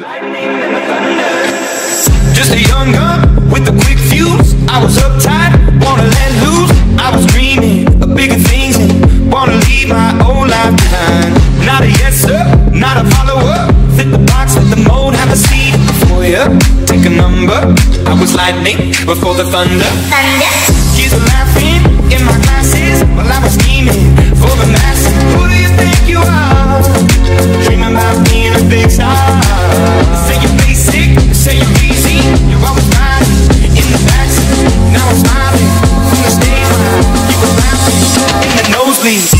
Just a young gun with a quick fuse. I was uptight, wanna let loose. I was dreaming of bigger things and wanna leave my old life behind. Not a yes sir, not a follower. Fit the box, fit the mold, have a seat for you. Take a number. I was lightning before the thunder. Kids are laughing in the